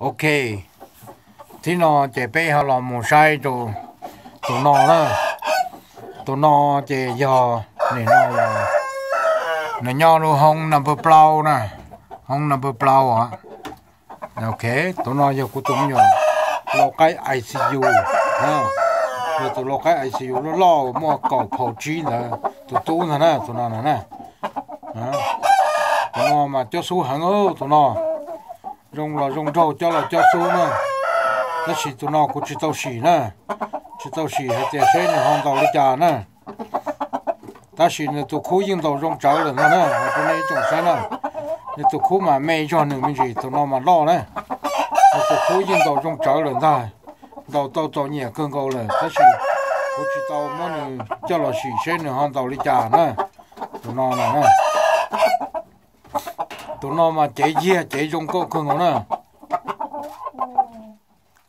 ok. Thì nó chế bé họ làm một sai rồi tụi nó đó. Tụi nó chế giờ này nó là nó nhau luôn không nằm bờ plau nè. Không nằm bờ plau à ok tụi nó giờ cũng tụi nhỏ lo cái ICU ha. Rồi tụi lo cái ICU nó lo mua cọc khẩu chi nè. Tụi tụi nè nè tụi nó nè nè. Tụi nó mà cho số hàng ơ tụi nó rong là rong rau cho là cho số nè nó chỉ tụi nó cũng chỉ tao xỉ nè. Chỉ tao xỉ hay tiền xe này hoàn tàu đi trả nè. Ta xỉ này tụi khu yên tàu rong cháu rồi nè. Nè tụi này trồng xe nè. Này tụi khu mà mê cho nữa mình chỉ tụi nó mà lo nè. Tụi khu yên tàu rong cháu rồi nè tàu tàu tàu nhẹ cơn câu rồi ta xỉ. Cũng chỉ tao mà nữa cho là xỉ xe này hoàn tàu đi trả nè. Tụi nó nè nè tụi nó mà chạy dìa chạy dùng cô cơn câu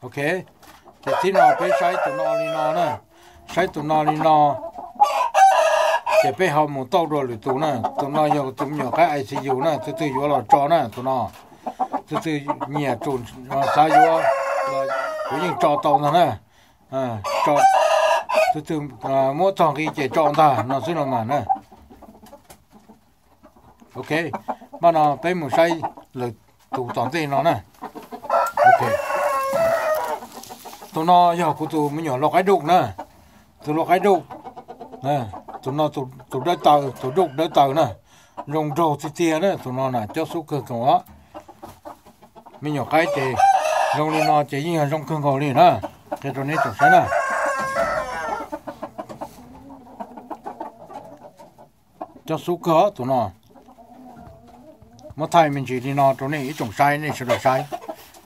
ok. Thì thế nào bé sai tụi nó đi nó nè. Sai tụi nó đi nó thì bé học một tàu rồi tụi nó tụi nó nhiều tụi nhiều cái ai sử dụng nè. Từ từ vô là cho nè, tụi nó. Từ từ nhẹ trốn sai vô. Là cũng những cho tàu nè à cho từ từ mỗi thằng khi chỉ cho ta nó sẽ làm mà nè. Ok mà nó tới một say, là tụ toàn gì nó nè. Ok. Tụi nó giờ của tụi mình nhỏ lọc cái đục nè. Tụi lọc cái đục. Nè, tụi nó tụi tụi đỡ tờ, tụi đục đỡ tờ nè. Rồng rồ thì tia nè, tụi nó nè, cho số cơ của á. Mình nhỏ cái thì rồng đi nó chỉ như là rồng cơ cầu đi nè cái tụi này tụi sẽ nè. Cho số cơ tụi nó mà thay mình chỉ đi nó chỗ này ít trồng sai này sửa được sai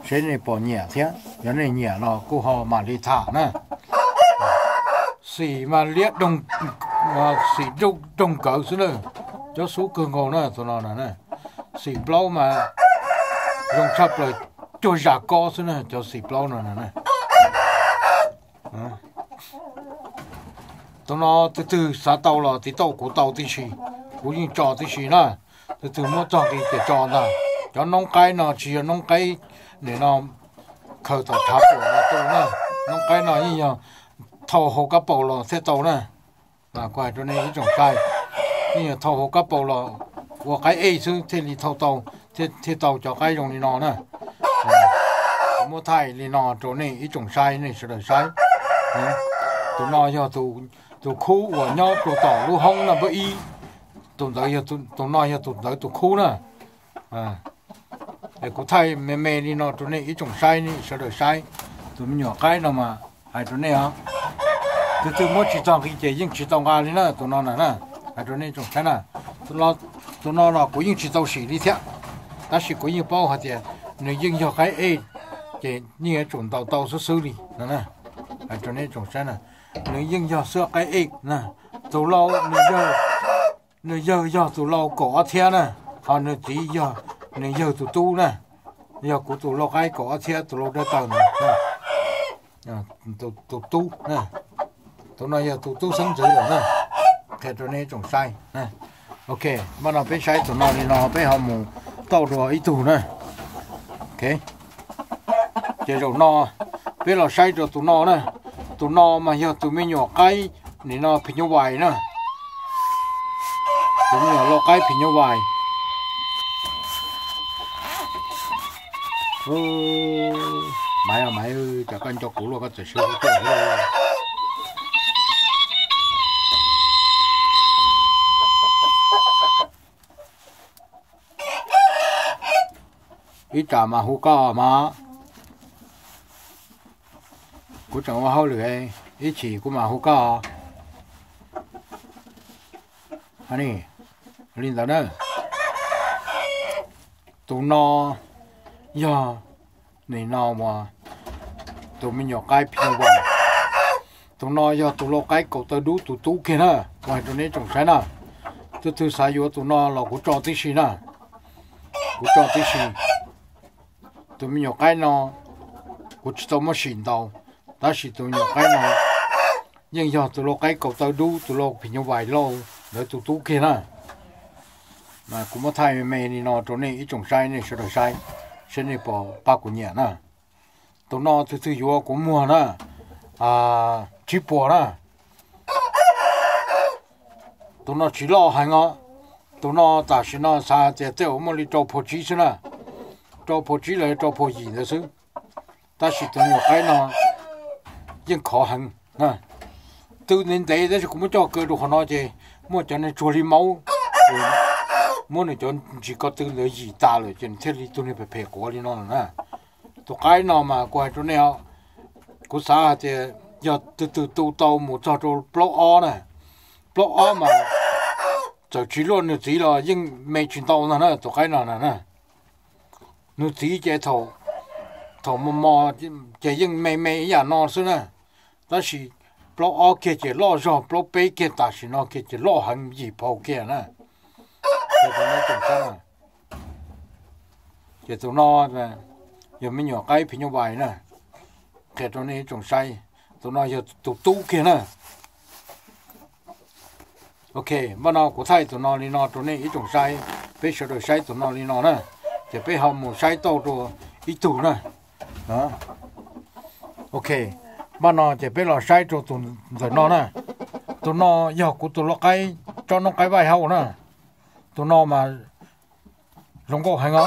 sẽ này bỏ nhẹ thế, giờ này nhẹ nó cô họ mà đi thả nè. Xì mà liệt đông mà xì đông đông cỡ xuống nữa cho số cường ngô nữa tụi nó nè xì bao mà dùng sắp rồi cho giả co xuống nữa cho xì bao nữa nè tụi nó từ từ, xả tàu là thì tàu của tàu thì xì cũng như trò thì xì nữa từ từ mua trò thì để trò nè cho nông cái nó chỉ nông cái để nó khởi tàu tháp của nó tu nè. Nông cái nó như nhau. Thầu hồ cá bầu là sẽ tàu nè. Mà quay cho nên trồng cái như thầu hồ cá bầu là của cái ấy chứ thì thì thầu tàu thì thì tàu cho cái dùng đi nó nè. Mua thay đi nó chỗ này ít trồng sai này sẽ là sai. Tụi nó giờ tụi tụi khu của nhau tụi tàu lưu hông là bởi tụi tới giờ tụi tụi nó giờ tụi tới tụi khu nè à. Để cụ thay mẹ mẹ đi nó tụi này ít trồng sai đi sẽ đời sai. Tụi mình nhỏ cái nào mà, hai tụi này hả? Từ từ mỗi chỉ trồng cái chế những chỉ trồng gà đi nè tụi nó nè nè, hai tụi này trồng sai nè tụi nó tụi nó là cũng những chỉ trồng xỉ đi theo ta chỉ có những bao hạt tiền nếu những nhỏ cái ấy chế những cái trồng tàu tàu số xử đi. Nè nè. Hai tụi này trồng sai nè nếu những nhỏ sữa cái ấy nè tụi lâu nếu giờ nếu giờ giờ tụi lâu cỏ theo nè. Ờ, họ nếu tí, giờ. Nên giờ tụi tu nè. Giờ của tụi lo cái cỏ xe tụi lo đã tàu nè. Ờ, tụi tụi tu nè. Tụi nó giờ tụi tu sống dữ rồi nè. Thế tụi này trồng sai nè. Ok mà nó biết sai tụi nó thì nó biết họ mù tàu rồi ít tụi nè. Ok. Giờ rồi nó biết là sai rồi tụi nó nè. Tụi nó mà giờ tụi mình nhỏ cái thì nó phải như vậy nè cũng là lo cái phải nhau vài ừ mày à mày ơi, chả con cho cũ luôn có thể sửa cái chỗ rồi ít trả mà hú co mà cú chẳng có hao lười ít chỉ cú mà hú co. Anh ấy lên đó. Nữa tụi nó giờ này nó mà tụi mình nhỏ cái pin vào tụi nó giờ tụi nó cái cậu ta đú tụ tú kia nè ngoài tụ này trồng sai nè tụ thứ sai vô tụi nó là của trò tí xí nè của trò tí xí tụi mình nhỏ cái nó. Của chúng ta mới xin đâu ta chỉ tụi nhỏ cái nó. Nhưng giờ tụi nó cái cậu ta đú tụi nó pin vài lâu để tụ tú kia nè mà cũng một thay mẹ thì nó chỗ này ít trồng sai này, sửa sai. Sẽ này bỏ ba của nhẹ nè tụi nó từ từ vô cũng mua nè à chỉ bỏ nè tụi nó chỉ lo hàng ngó. Tụi nó ta sẽ nó xa chạy chạy ôm đi cho phô chỉ xí cho phô chỉ lại cho phô gì nữa xí ta sẽ tụi nó cái nó nhưng khó hơn nè từ nên đấy đó cũng cho cơ đồ họ chứ mua cho nên chua đi máu mỗi người chọn chỉ có tư lợi gì ta rồi trên thế thì tôi nên phải phải của đi nó nè tôi cái nó mà qua chỗ này của xã thì giờ từ từ tu tàu một trò trò block o này block o mà giờ chỉ luôn nữa chỉ là nhưng mấy chuyện tàu nè nè tôi cái nó nè nè nó chỉ chạy thầu thầu mò mò chạy nhưng mấy mấy nhà nó xưa nè đó là block o kia chạy lo rồi block b kia ta chỉ nó kia chạy lo hàng gì bao kia nè ke to nó tong sa ke to no na yo mi nhỏ cái phi nhau bài nè. Ke to này trồng say to nó giờ tụt tu kia nè. Ok, bắt nó của thay tụi nó đi nó tụi này ít trồng say bây giờ được say tụi nó đi nó nè. Thì bây giờ một say to rồi, ít tụ nè. Đó. Ok, bắt nó chỉ bây giờ say cho tụi tụi nó nè. Tụi nó, giờ của tụi nó cái, cho nó cái bài hậu nè tụi nó mà rong có hành á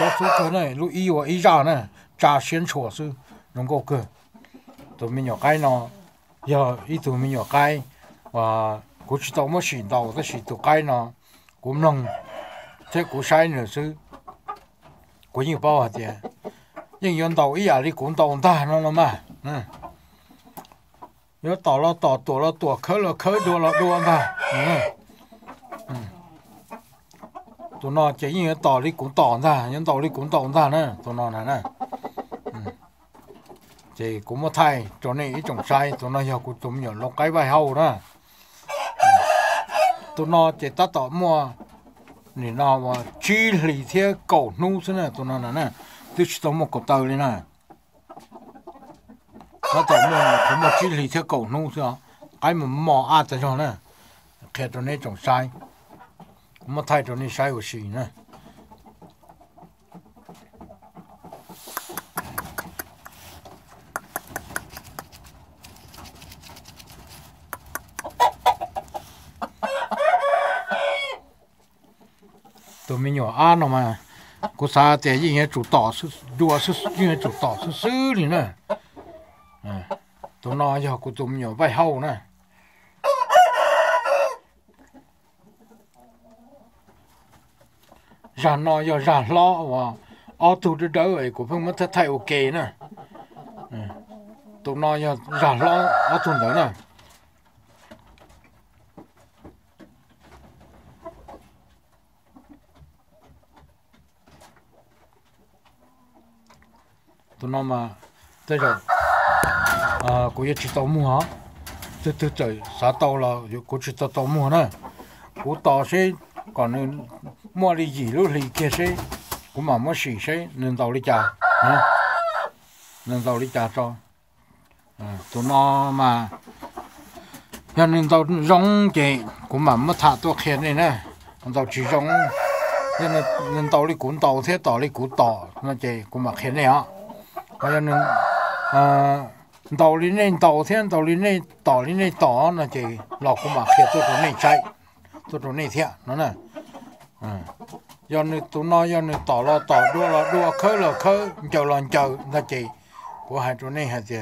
có số cơ này lúc ý và ý ra này, trả xuyên chùa sư rong có cơ. Tụi mình nhỏ cái nó giờ ý tụi mình nhỏ cái và cũng chỉ tao mới xin đầu tao chỉ tụi cái nó cũng nông thế cũng sai nữa sư. Cũng như bao hạt tiền nhưng yon đầu ý à đi cũng đầu ta nó nó mà ừ nhớ tỏ lo tỏ tổ lo tổ khớ lo khớ đua lo đua mà ừ tụi nó chỉ như tỏ đi cũng tỏ ra nhưng tỏ đi cũng tỏ ra nữa tụi nó này nè ừ. chỉ cũng một thay cho nên ít trồng sai, tụi nó giờ cũng trồng nhiều lo cái bài hậu đó. Ừ. Tụi nó chỉ ta tỏ mua nè nó mà chi lì thế cầu nu thế này tụi nó này nè tôi chỉ tỏ một cột tàu lên nè. Nó tỏ mua có một chi lì thế cầu nu thế cái mà mò à thế cho nè. Kẹt cho nên trồng sai cũng thay cho nên sai của tụi mình nhỏ ăn mà. Cô sa thì gì nghe chủ tỏ sư đùa sư nghe chủ tỏ sư sư đi nè. À tụi nó giờ cô tụi mình nhỏ hậu nè. Giả nó giờ giả lo, và ở tụi đứa đâu ấy cũng không mất thay ok nè. Tụi nó giờ giả lo ở tụi đó nè. Tụi nó mà tới rồi à cô chỉ tao mua hả? Từ từ trời xã tàu là cô chỉ tao tàu mua nè. Cô tao xe còn mua đi gì lúc thì kia xe cũng mà mua xì xe nên tàu đi trả nè nên tàu đi trả cho. À tụi nó mà. Cho nên tàu rong chị. Cũng mà mất thả tôi khen này nè. Tàu chỉ rong nên nên tàu đi cuốn tàu thế, tàu đi cuốn tàu nó chị. Cũng mà khen này á bây nên à tàu đi nên tàu thiên tàu đi nên tàu đi nên tàu nó chỉ lọc cũng mà khen tôi tụi này chạy. Tôi này thiệt nó nè giờ nên tụi nó, giờ nên tỏ lo tỏ đua là đua khơi là khơi chờ là chờ nó chị của hai tụi này hai chị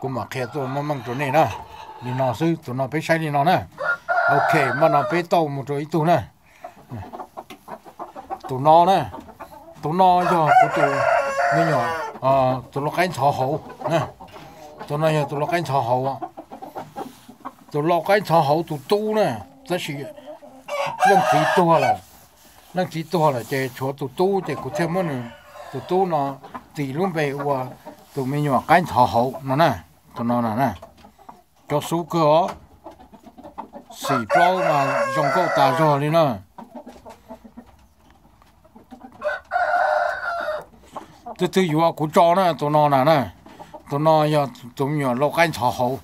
cũng mà khi tụi nó mang tụi này đó đi nó sư tụi nó phải sai đi nó nè. Ok, mà nó phải tàu một rồi tụi nè. Tụi nó nè. Tụi nó giờ của tụi mấy nhỏ à tụi nó cái thọ hậu nè. Tụi nó giờ tụi nó cái thọ hậu à tụi nó cái thọ hậu tụi tu nè. Tất nhiên năng chỉ tua là năng chỉ tua là chơi cho tụ tu chơi cụ thêm món tụ tu nó tỷ luôn về qua tụ mình nhỏ cái thọ hậu nó nè tụ nó nè nè cho số cơ xì bao mà dùng câu ta rồi đi nè từ từ vừa cụ cho nè tụ nó nè nè tụ nó giờ tụi nhỏ lô cái thọ hậu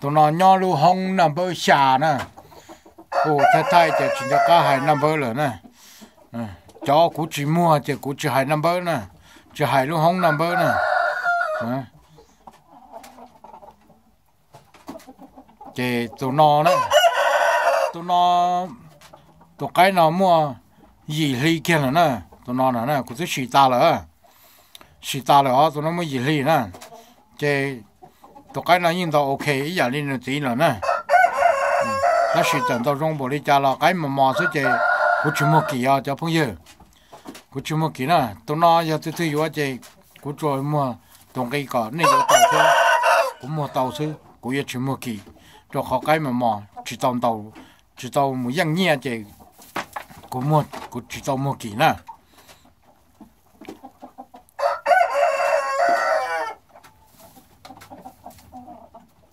tụ nó nhỏ lu hông nằm bơi xà nè ồ thay thay thì chỉ cho cá hai nằm bơi rồi nè. Cho chỉ mua thì cú chỉ hai number nè. Chỉ hai luôn không number nè. À. chỉ tụi nó nè tụi nó, tụi cái nào mua gì ly kia nữa nè. Tụi nó nè nè cũng sẽ xì ta rồi xì ta rồi tụi nó gì ly nè. Chỉ tụi cái nào nhìn tao ok, ý giờ lên tí nữa nè nó xì tận tao rong bộ đi cha là cái mà mò sẽ chỉ cũng chỉ một kỳ à cho phong yêu cũng chỉ một kỳ nè tụi nó giờ tôi tôi vừa chỉ cũng rồi mua tụi cái cỏ này giờ tàu thôi cũng mua tàu thôi cũng giờ chỉ một kỳ cho họ cái mà mò chỉ tàu tàu chỉ tàu một dạng nhẹ chỉ cũng mua cũng chỉ tàu một kỳ nè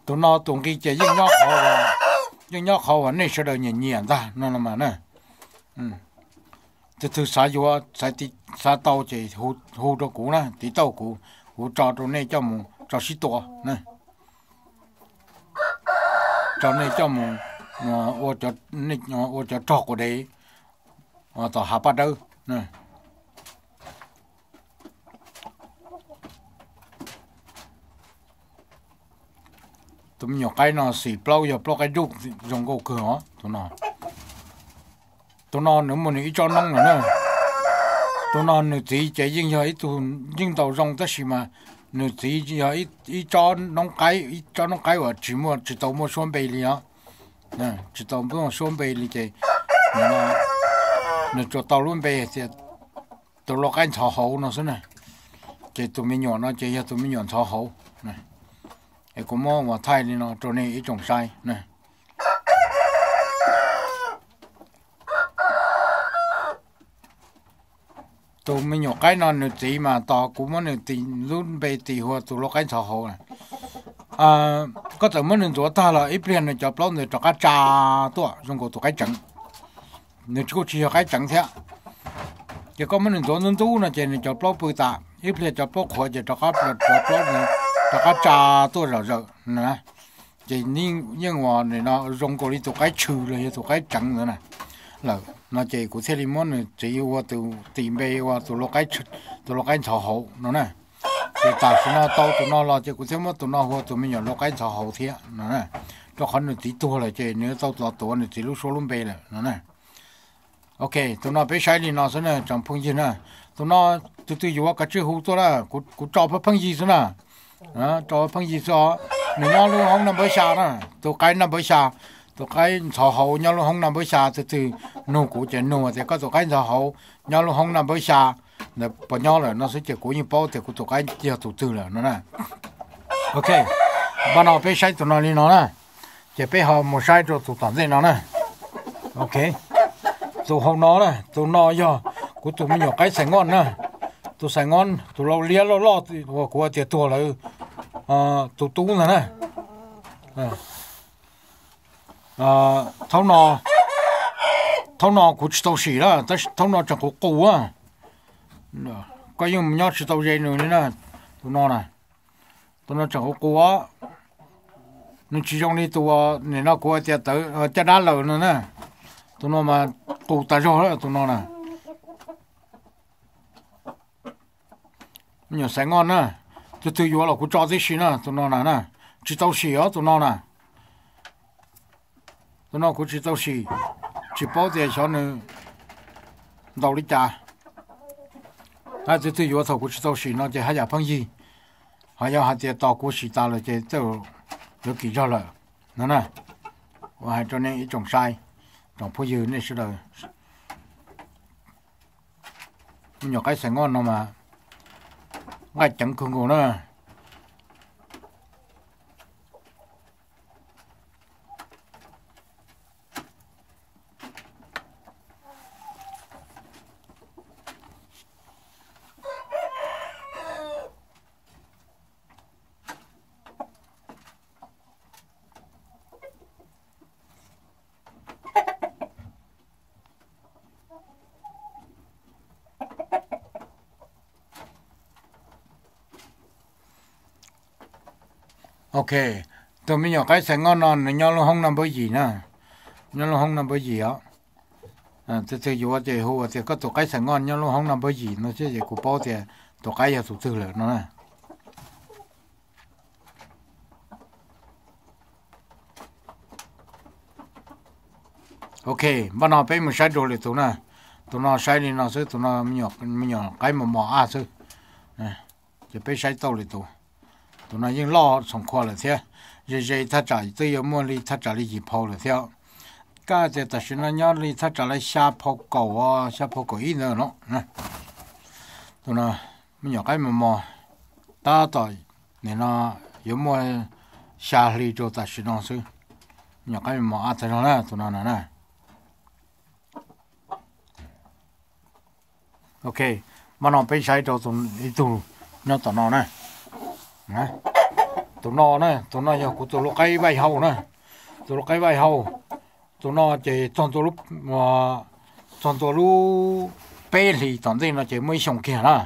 tụi nó tụi cái chỉ những nhóc họ và nhưng nhóc họ vẫn nên sẽ đời nhẹ nhẹ ra? Nó là mà nè. Ừ. Từ từ sai vô sai tí sai tàu chỉ hú hú cho cũ nè. Tí tàu cũ, hú cho cho này cho mù cho xí to nè. Cho này cho mù ờ, ô cho này ờ, ô cho trọ của đấy mà tao hạ bắt đâu nè. Tụi nhỏ cái nó xì plau giờ plau cái đục dùng câu cửa tụi nó. Tụi nó nếu mà nghĩ cho nông nữa. Tụi nó nữ tí chạy dinh giờ ít, tụi dinh tàu rong tất xì mà. Nữ tí giờ ít ít cho nông cái, ít cho nông cái và chỉ mua, chỉ tàu mua xuống bể đi hả nè, chỉ tàu mua xuân bì liền chạy nè nếu cho tàu luôn bể thì tụi nó cái thảo hậu nó xí nè chế tụi mình nhỏ nó chạy tụi mình nhỏ thảo hậu e ko mo wa mà ni no nó cho i ít sai. Nè. Tụi mình nhỏ cái nó nữa chỉ mà to cũng muốn nữa thì luôn bị thì hoa tụi nó cái thọ hậu này à có thể muốn nữa ta là ít tiền nữa cho bao nữa cho cái trà tua dùng của tụi cái trứng. Nữa chỉ có chỉ cái trứng thế chỉ có muốn nữa nó tu là chỉ nữa cho bao bự ta ít tiền cho bao khỏe chỉ cho cái cho bao nữa cho cái trà tua rồi rồi nè chỉ nhưng nhưng mà này nó dùng của đi tụi cái trừ rồi tụi cái trứng nữa nè, là nó chỉ của thế limon này chỉ qua từ tìm bê qua từ lo cái từ lo cái thảo hậu nó nè thì tại cho nó tao tụi nó lo chỉ của thế mà tụi nó hoa tụi mình nhận lo cái thảo hậu thế nó nè cho khán nó tí tua là chỉ nếu tao tao tua này chỉ lúc số luôn bê là nó nè ok tụi nó bé sai đi nó sẽ nè chẳng phong gì nè tụi nó tụi tụi vừa cái chữ hữu tôi là của của cho phải phong gì thế nè à cho phong gì cho. Nếu nó luôn không nằm bơi xa nè tụi cái nằm bơi xa. Tụi cái thọ hậu nhau luôn không nằm bơi xa từ từ. Nô cụ chỉ nô thì có tụi cái thọ hậu. Nhau luôn không nằm bơi xa. Là bỏ nhau là nó sẽ chỉ cố như bao thì của tụi cái giờ tụi từ là nó nè. Ok. Ban đầu phải sai tụi nó đi nó nè. Chỉ phải họ một sai rồi tụi toàn thế nó nè. Ok. Tụi họ nó nè. Tụi nó giờ. Của tụi mình nhỏ cái sài ngon nè tụi sài ngon tụi lâu lia lo lo thì của tiệt tua là ờ tụi tú nè. Nè. Ờ, à thâu nọ thâu nọ cũng chỉ tàu xỉ đó tất thâu nọ chẳng có cũ á. Có những nhót chỉ tàu dây nữa nè. Tụi nó này tụi nó chẳng có cũ á. Nó chỉ trong đi tụi này nó của tiệt tới tiệt đá lợn nữa nè. Tụi nó mà tụ ta rồi đó tụi nó nè. Nhiều sáng ngon nè. Tôi tụi vô là cũng cho tí xí nè tôi nói nè nè. Chỉ tao xỉ á tôi nói nè. Tôi nói cũng chỉ tao xì. Chỉ bao tiền cho nó. Đầu đi cha à tôi tôi vô thầu cũng chỉ tao xì nó chỉ hai giờ phong gì. Hai giờ hai tiền tao cũng xì ta là chỉ tao được kỳ cho là nè nè. Và hai cho nên trồng sai. Trồng phô dư nên sẽ là nhỏ cái sẽ ngon nó mà ngay chẳng cường của nó ok. Tôi mới nhỏ cái sẽ ngon non nhau luôn không nằm bởi gì nè. Nhau luôn không nằm bởi gì á. À thế thì dù thì hồ thì có tổ cái sản ngon nhau luôn không nằm bởi gì, nó chứ gì của bao thì tổ cái giờ tụt tư rồi nó nè. Ok, bắt nó bây một sai thì tụi nè. Tụi nó sai đi nó sẽ tụi nó nhỏ nhỏ cái mà mỏ à chứ nè chỉ sai tàu thì tụi tụi nó những lo sống khoa là thế giờ giờ ta trả tôi yêu mua đi ta trả đi gì phao là theo cái giờ ta xin nó nhớ đi ta trả lại xa phao cầu à xa phao cầu ít nữa nó nè tụi nó mình nhọc cái mà mỏ ta nên nó yêu mua xa đi cho ta xin nó chứ nhọc cái mà mỏ thế nó nè tụi nó nè ok mà nó bị sai cho tụi đi nó tụi nó nè nè tụi nó nè tụi nó giờ của tụi nó cây bay hầu nè tụi nó cây bay hầu. Tụi nó chỉ chọn tụi lúc mà chọn tụi lúc bê thì trong đây nó chỉ mới sống kia nè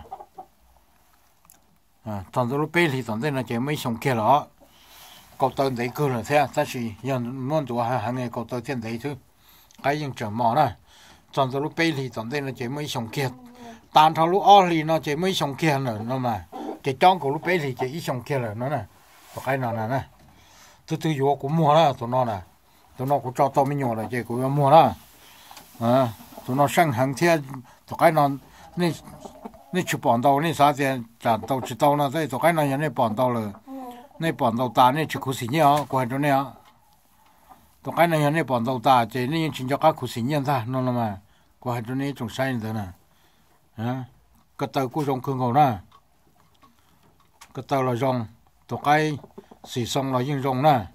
à trong tụi lúc bê thì trong đây nó chỉ mới sống kia đó. Có tên đấy cơ là thế à? ta chỉ nhận muốn tụi hàng hàng ngày có tên tiền đấy chứ cái những trường mỏ nè chọn tụi lúc bê thì trong đây nó chỉ mới sống kia. Tàn thao lúc o thì nó chỉ mới sống kia nữa, nó mà chỉ trong của lúc bé thì chỉ ít xong kia là nó nè và cái nào nè nè. Từ từ vô cũng mua ra tụi nó nè. Tụi nó cũng cho to mới nhỏ là chỉ cũng mua ra à ờ, tụi nó sang hàng thế, tụi cái nó nên nên chụp bản đầu nên sao tiền, trả đầu chỉ đầu nó đây tụi cái nó nhận nên bản đầu rồi nên bản đầu ta nên chỉ cố xin nhá quan trọng nè. Tụi cái nó nhận nên bản đầu ta chỉ nên chỉ cho các cố xin nhá ta nó là mà quan trọng nè, trong sai nữa nè. Ờ, à cái tàu cũng dòng cường cầu nè cái tàu là rong tổ cây xì xong là yên rong nè.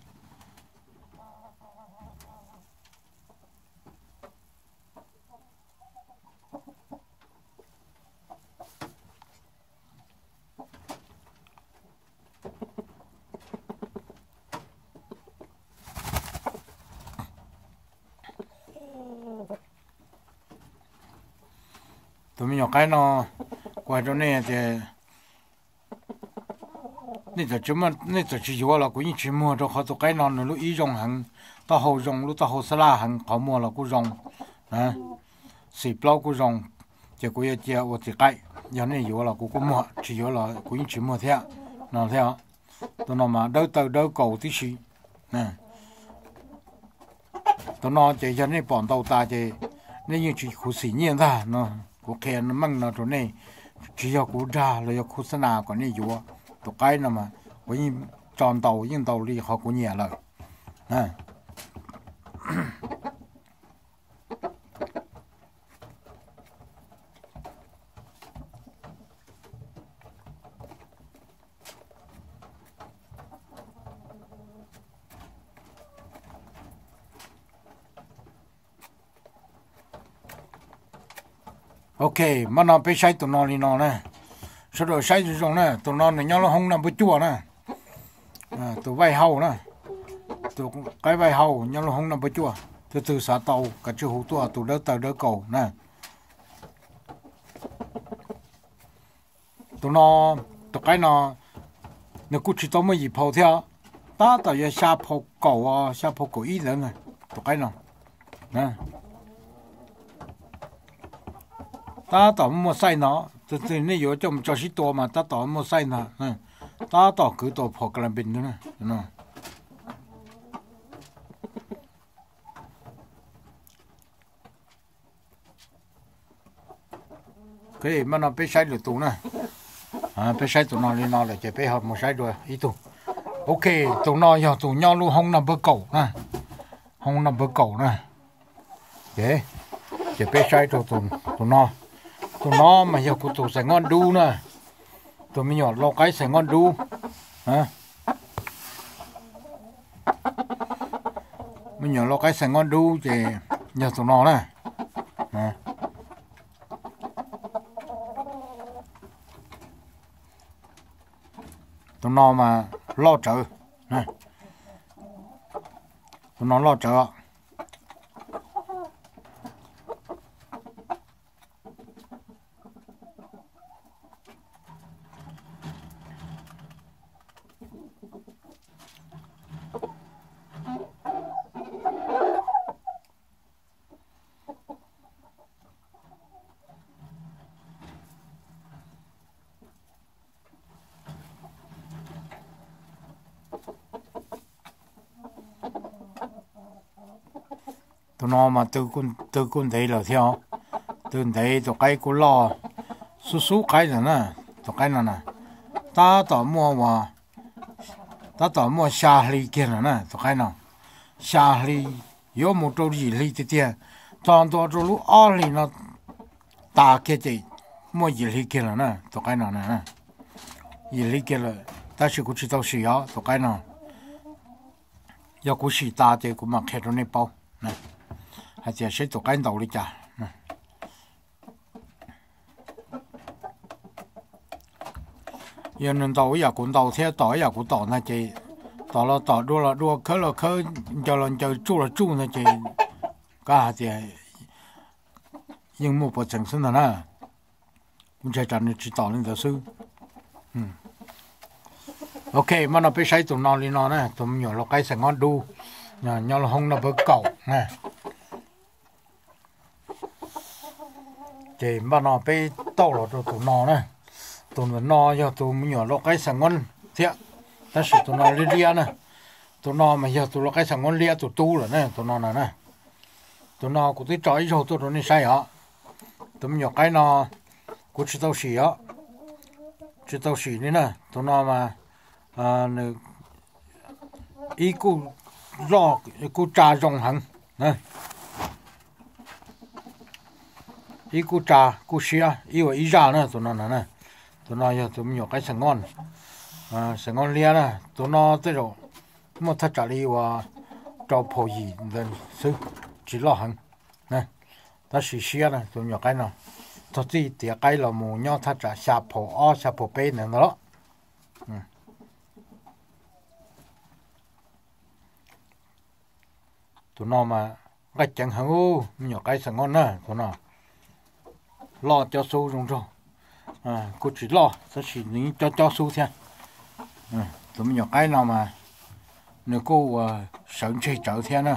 Tụi mình nhỏ cái nó qua chỗ này thì nên là chúng mà nên là chỉ có là cũng chỉ mua cho họ tụi cái nó nó lúc ý dùng hàng tao hậu dùng lúc tao hậu sala hàng họ mua là cũng dùng à xì plau cũng dùng chỉ cũng chỉ ở thì cái giờ này có là cũng cũng mua chỉ có là cũng chỉ mua theo nó theo tụi nó mà đâu từ đâu cầu tí xí nè tụi nó chỉ giờ này bọn tàu ta chỉ nên như chỉ khu xí nhiên ta nó của kẻ nó mang nó chỗ này chỉ có cú ra là có khu sơn nào còn này vừa tụ cái nào mà với như tròn tàu nhưng tàu đi họ cũng nhẹ rồi à. ok mà nó bị sai tụi nó đi nó nè sau đó sai rồi nè, tụi nó này nhau nó không nằm với chùa nè. À, tụi vai hầu nè. Tụi cái vai hầu nhau nó không nằm với chùa. Từ từ xả tàu cả chưa hữu tua tụi đỡ tàu đỡ cầu nè. Tụi nó tụi cái nó nó cứ chỉ tao mới gì phao theo. Ta tao giờ xa phao cầu à xa phao cầu ít nữa nè. Tụi cái nó. Nè. Ta tao mua sai nó từ từ này có trong cho xí to mà ta tỏ mua sai nó ta tỏ cứ tỏ phò cái bình nữa nè. Cái mà nó phải sai được tụ nè? À phải sai tụ nó lên nó là chỉ bị học một sai rồi, ý tụ ok tụ nó giờ tụ nhau luôn, không nằm bờ cầu nè. Không nằm bờ cầu nè. Dễ, chỉ bị sai tụ tụ tụ nó tụi nó mà giờ của tụi sẽ ngon đu nè. Tụi mình nhỏ lo cái sẽ ngon đu, hả? Mình nhỏ lo cái sẽ ngon đu thì nhờ tụi nó nè, hả? Tụi nó mà lo trợ, nè. Tụi nó lo trợ tụi nó mà từ con từ con đấy là theo từ đấy tụi cái cũng lo số số cái rồi nè tụi cái nè ta tỏ mua mà ta tỏ mua xa ly kia nè tụi cái nào xa ly có một chỗ gì ly thì tiền toàn toàn chỗ lúc ở ly nó ta kia thì mua gì ly kia nè tụi cái nào nè gì ly kia là ta chỉ có chỉ tao xì á tụi cái nào 要股市大啲，咁啊开到呢包，呢， 系只系做紧道理咋，呢。有人到也管到天，到也管到那些，到了到多了多，可了可，叫人就住了住那些，干啥子？荧幕不正式的呢，我才真的知道那个事，嗯。ok mà nó bị sai tụi nó đi nó nè tụi nhỏ nó cái sẽ ngon đu nhỏ nhỏ là không nó bớt cầu nè Chỉ mà nó bị tao rồi tụi nó này. Tụi nó no cho tụi nhỏ lo cái sáng ngon thiệt. Ta sử tụi nó liên liên này. Tụi nó mà giờ tụi nó cái sáng ngon liên tụi tu rồi này. Tụi nó này này. Tụi nó cũng tới trói rồi tụi nó đi sai hả? Tụi nhỏ cái nó. Cũng chỉ tao xì á chỉ tao xì nữa nè tụi nó mà à nè, ý cũng lo cũng trà rong hằng nè ý cô trà, cô xia, ý và ý ra nè, tụi nó nè nè. Tụi nó giờ tụi mình cái sừng ngon à sừng ngon lia nè, tụi nó tới rồi. Mà thật trả đi và cho phổ gì nên sư chỉ lo hằng nè, ta xì xia nè, tụi nhỏ cái nào. Thật gì thì cái là mù nhau thật trả xà phổ o, xà phổ bê nè đó. Ừ. Tụi nó mà cái chẳng hàng ô nhỏ cái sừng ngon nè, tụi nó lo cho số rong rong à cô chỉ lo sẽ chỉ những cho cho số theo à tụi mình nhỏ cái nào mà nếu cô uh, sợ chơi chở thế nữa